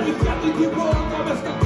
de quieto e de boa, cabeça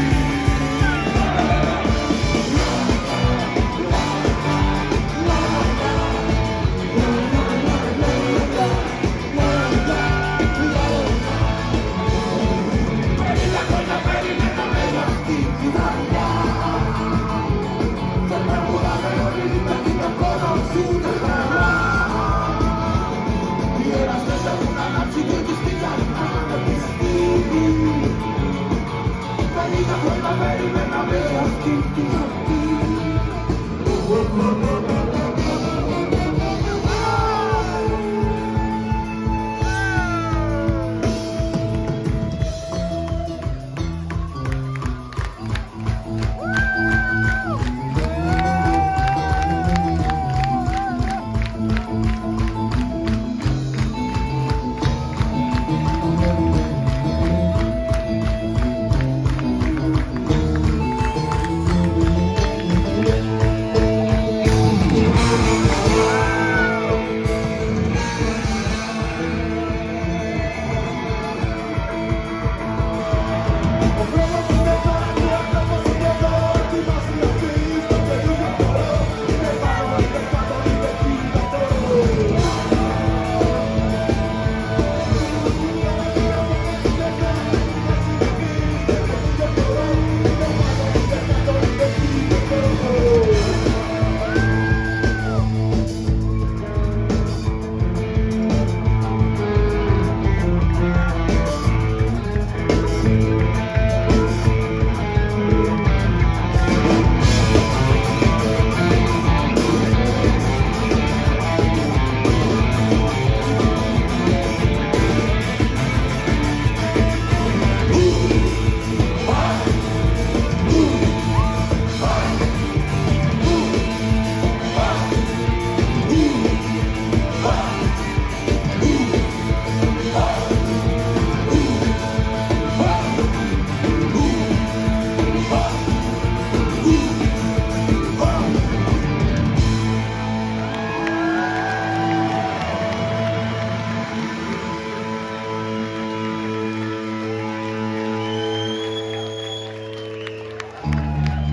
oh you. 어,